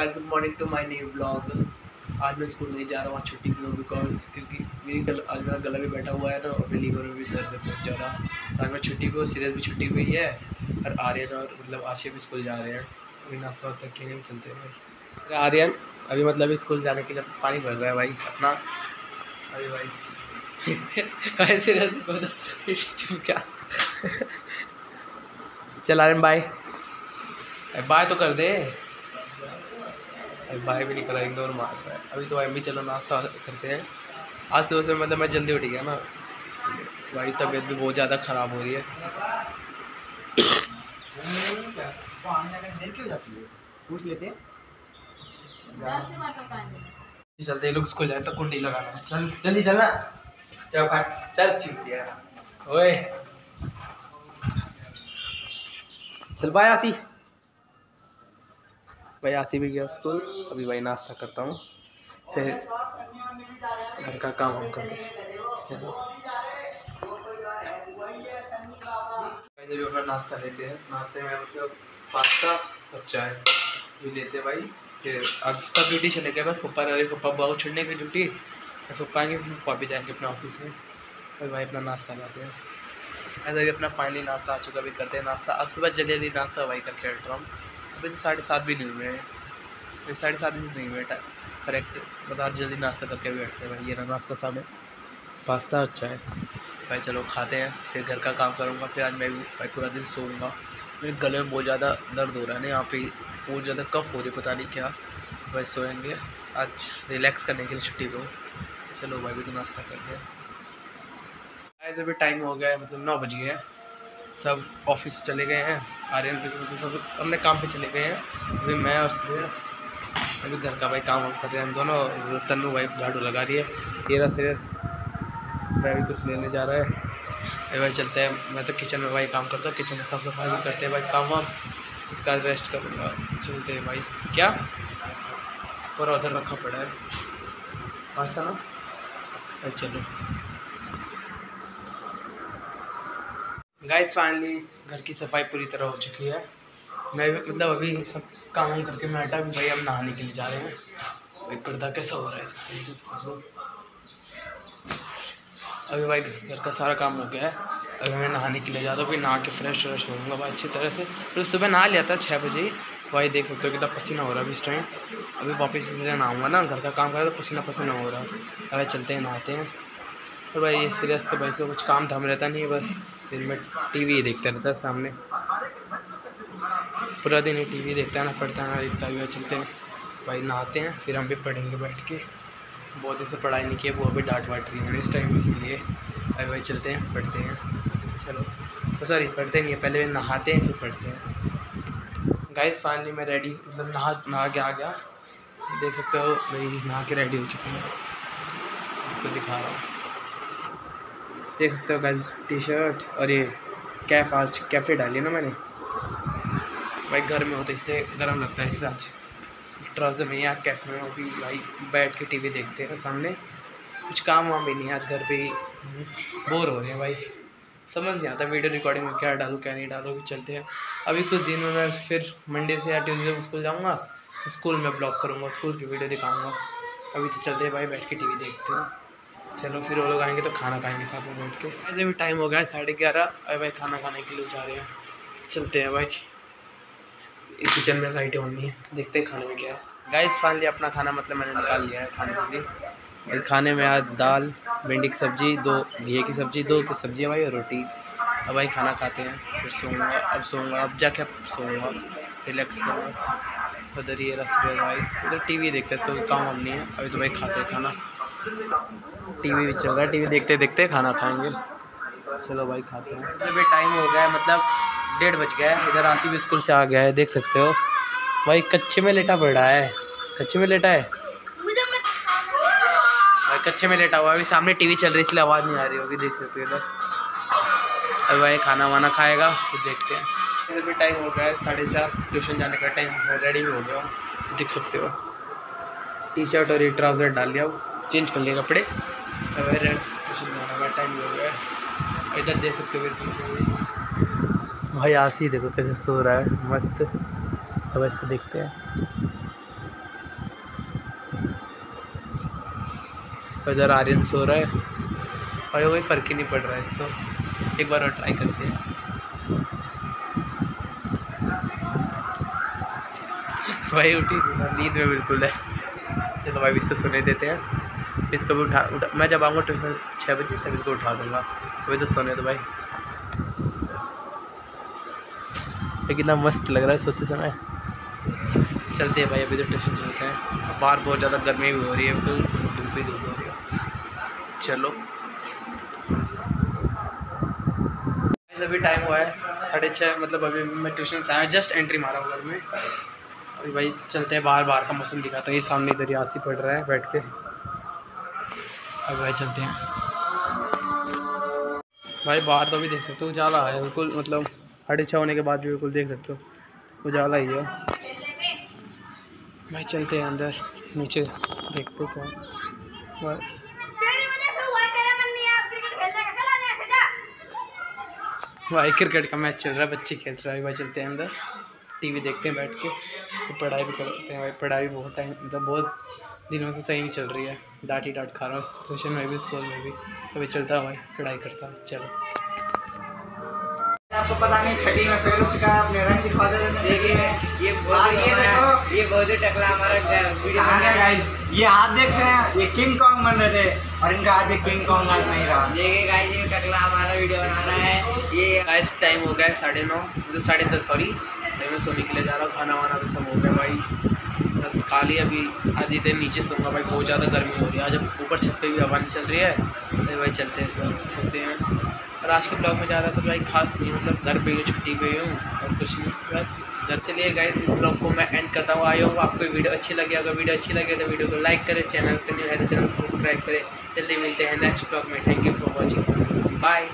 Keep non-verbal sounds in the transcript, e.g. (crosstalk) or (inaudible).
Guys good morning to my new blog आज मैं school नहीं जा रहा हूँ छुट्टी पे हूँ बिकॉज़ क्योंकि मेरी गल, आज मेरा गला भी बैठा हुआ है ना, और मेरी लीवर में भी दर्द है बहुत ज़्यादा। आज मैं छुट्टी पे हूँ, सीरियस भी छुट्टी हुई है, और आर्यन और मतलब आशिया भी स्कूल जा रहे हैं। अभी नाश्ता वास्ता किए नहीं चलते भाई। आर्यन, अभी मतलब स्कूल जाने के लिए पानी भर रहा है भाई, अपना। अरे भाई। (laughs) भाई, सीरियस (laughs) क्या? चल आर्यन बाय बाय तो कर दे। अरे भाई भी नहीं करा इग्नोर मार रहा है। अभी तो भाई भी चलो नाश्ता करते हैं। आज सुबह से मतलब मैं जल्दी उठ गया ना। भाई तबीयत भी बहुत ज़्यादा ख़राब हो रही है। पूछ लेते चलते हैं लोग स्कूल जाए तो कुंडी लगाना। चल जल्दी चलना चल भाई चल। चुप ओए चल बाय आसी भाई आसी भी गया स्कूल। अभी भाई नाश्ता करता हूँ। फिर घर का काम हम करते चलो। जब अपना नाश्ता लेते हैं, नाश्ते में पास्ता और चाय ये लेते हैं भाई। फिर और सब ड्यूटी चले गए, बस पप्पा अरे पप्पा बाबू छोड़ने की ड्यूटी? पप्पा आएँगे पप्पा भी जाएँगे अपने ऑफ़िस में। और भाई अपना नाश्ता लाते हैं। ऐसा भी अपना फाइनली नाश्ता आ चुका भी करते हैं नाश्ता। आज सुबह जल्दी जल्दी नाश्ता भाई करके बैठ रहा हूँ। तो साढ़े सात भी नहीं हुए हैं साढ़े सात भी नहीं हुए करेक्ट बता जल्दी नाश्ता करके बैठते हैं भाई ये ना नाश्ता सामने पास्ता अच्छा है भाई चलो खाते हैं फिर घर का काम करूँगा फिर आज मैं भी भाई पूरा दिन सोऊँगा मेरे गले में बहुत ज़्यादा दर्द हो रहा है ना यहाँ पे बहुत ज़्यादा कफ हो रही पता नहीं क्या भाई सोएँगे आज रिलैक्स करने के लिए छुट्टी को चलो भाई भी तो नाश्ता करते हैं आज अभी टाइम हो गया है मतलब नौ बज गए हैं सब ऑफ़िस चले गए हैं आर्यन भी मतलब सब अपने काम पे चले गए हैं। अभी मैं और श्रेयस, अभी घर का भाई काम कर रहे हैं दोनों तन्नू भाई झाड़ू लगा रही है। तेरा श्रेयस, मैं भी कुछ लेने जा रहा है। अभी भाई चलते हैं, मैं तो किचन में भाई काम करता हूँ, किचन में साफ़ सफ़ाई भी करते हैं भाई, काम वाम। इसका रेस्ट करूँगा, चलते हैं भाई। क्या? पूरा उधर रखा पड़ा है। पास्ता ना? चलो। गाइस फाइनली घर की सफ़ाई पूरी तरह हो चुकी है। मैं मतलब अभी सब काम वाम करके मैं हटा भाई हम नहाने के लिए जा रहे हैं। भाई पर्दा कैसा हो रहा है इसको। अभी भाई घर का सारा काम हो गया है। अभी मैं नहाने के लिए जाता हूँ फिर नहा के फ्रेश व्रेश होऊँगा भाई अच्छी तरह से। फिर सुबह नहा लिया था छः बजे ही। भाई देख सकते हो कितना पसीना हो रहा है अभी इस टाइम अभी वापस इसलिए नहाऊँगा ना, घर का काम करा तो पसीना पसीना हो रहा है। अभी चलते हैं, नहाते हैं। और भाई ये सीरियस तो भाई कुछ काम धाम रहता नहीं है, बस। दिन में टी ही देखता रहता सामने। पूरा दिन ही टी वी देखता ना पढ़ता ना देखता है चलते हैं। भाई नहाते हैं, फिर हम भी पढ़ेंगे बैठ के। बहुत दिन से पढ़ाई नहीं की वो अभी डांट वाट रही है इस टाइम इसलिए। अभी भाई चलते हैं, पढ़ते हैं। चलो। तो सॉरी पढ़ते नहीं है, पहले नहाते हैं, फिर पढ़ते हैं। गाइस फाइनली मैं रेडी मतलब नहा नहा के आ गया। देख सकते हो मैं नहा के रेडी हो चुकी हूँ। आपको दिखा रहा हूँ। देख सकते हो गाइस टी शर्ट और ये कैफ आज कैफ़े डाली ना मैंने। भाई घर में होता इसलिए गर्म लगता है इसलिए आज। ट्राउज़र में या कैफ में वो भी भाई, बैठ के टीवी देखते हैं सामने। कुछ काम वाम भी नहीं है, आज घर पे ही। बोर हो रहे हैं भाई। समझ नहीं आता वीडियो रिकॉर्डिंग में क्या डालूँ, क्या नहीं डालूँ, अभी चलते हैं। अभी कुछ दिन में मैं फिर मंडे से या ट्यूसडे को स्कूल जाऊँगा। तो स्कूल में ब्लॉग करूँगा स्कूल की वीडियो दिखाऊँगा। अभी तो चलते हैं भाई, बैठ के टीवी देखते हैं। चलो, फिर वो लोग आएँगे तो खाना खाएँगे साथ में बैठ के। ऐसे भी टाइम हो गया है साढ़े ग्यारह। अभी भाई खाना खाने के लिए जा रहे हैं। चलते हैं भाई। किचन में लाइटें होनी है। देखते हैं खाने में क्या है। गाइस फाइनली अपना खाना मतलब मैंने निकाल लिया है खाने के लिए। और खाने में आज दाल, भिंडी की सब्ज़ी, दो घी की सब्ज़ी, दो की सब्ज़ी भाई, और रोटी। अब भाई खाना खाते हैं। फिर सोऊँगा, अब सोऊँगा, अब जाके अब सोऊँगा। रिलैक्स करूँगा। उधर ये रस भाई। उधर टीवी देखते हैं, इसका काम हम नहीं है। अभी तो भाई खाते हैं खाना। टीवी भी चल रहा है टीवी देखते देखते खाना खाएँगे। चलो भाई खाते हैं। जब अभी टाइम हो गया है मतलब डेढ़ बज गया है। इधर आसिफ स्कूल से आ गया है देख सकते हो। भाई कच्चे में लेटा पड़ रहा है। कच्चे में लेटा है? भाई कच्चे में लेटा हुआ है। अभी सामने टीवी चल रही है इसलिए आवाज़ नहीं आ रही होगी देख सकते हो इधर। अभी भाई खाना वाना खाएगा फिर देखते हैं। इधर भी टाइम हो गया है साढ़े चार। ट्यूशन जाने का टाइम रेडी भी हो गया देख सकते हो। टी शर्ट और ये ट्राउज़र डाल लिया चेंज कर लिया कपड़े। हुआ है रेंट हुआ टाइम हो गया। इधर देख सकते हो भाई आसी देखो कैसे सो रहा है, मस्त। अब इसको देखते हैं। इधर आर्यन सो रहा है। भाई, कोई फ़र्क ही नहीं पड़ रहा है इसको। एक बार और ट्राई करते हैं। भाई, उठी नींद में बिल्कुल है। चलो भाई, इसको सुने देते हैं। इसको भी उठा उठा मैं जब आऊँगा ट्यूशन छः बजे तब इसको उठा दूँगा। अभी तो सोने दो भाई। कितना मस्त लग रहा है सोते समय। चलते हैं भाई, अभी तो ट्यूशन चलते हैं। बाहर बहुत ज़्यादा गर्मी भी हो रही है तो धूप ही धूप हो रही है। चलो। अभी टाइम हुआ है साढ़े छः मतलब अभी मैं ट्यूशन से आया जस्ट एंट्री मारा हूँ घर में। अभी भाई चलते हैं बाहर बाहर का मौसम दिखाता हूँ। ये सामने इधर यासी पड़ रहा है, बैठ के। अभी भाई चलते हैं। भाई बाहर तो भी देख सकते हो, उजाला है, बिल्कुल मतलब साढ़े छः होने के बाद भी बिल्कुल देख सकते हो, उजाला ही है। भाई चलते हैं अंदर, नीचे देखते क्या भाई। अब भाई क्रिकेट का मैच चल रहा है, बच्चे खेल रहे हैं, भाई चलते हैं अंदर। टीवी देखते हैं बैठ के तो पढ़ाई भी करते हैं, भाई पढ़ाई भी बहुत टाइम मतलब बहुत दिनों से सही नहीं चल रही है। डांट ही डांट खा रहा हूँ। ट्यूशन में भी स्कूल में भी। तो भी चलता है भाई पढ़ाई करता है। चलो। आपको पता नहीं छठी में फेल हो चुका है। अपने रंग दिखा दे रहे देखिए ये बहुत ये ये देखो। ये बहुत ही टकला हमारा वीडियो गया है गाइस ये हाथ देख रहे हैं। ये किंग कॉन्ग बन रहे थे। और इनका आज किंग कॉन्ग आज नहीं रहा। देखिए गाइस ये टकला हमारा वीडियो बना रहा है। ये गाइस टाइम हो गया है साढ़े नौ। मतलब साढ़े दस सॉरी मैं सोने के लिए जा रहा हूँ। खाना वाना भी सब हो गया भाई। बस खा लिया अभी। आधी देर नीचे सोऊँगा भाई, बहुत ज़्यादा गर्मी हो रही है। आज अब ऊपर छत पे भी हवा नहीं चल रही है। तो भाई, चलते हैं सोते हैं। और आज के ब्लॉग में ज़्यादा कुछ भाई खास नहीं मतलब घर पे ही हूँ, छुट्टी पे हूँ और कुछ नहीं। बस घर चलिए गाइस इस ब्लॉग को मैं एंड करता हूँ। आई होप आपको वीडियो अच्छी लगी। अगर वीडियो अच्छी लगे तो वीडियो को लाइक करें चैनल पर नहीं है तो चैनल को सब्सक्राइब करें। जल्दी मिलते हैं नेक्स्ट ब्लॉग में। Thank you for watching bye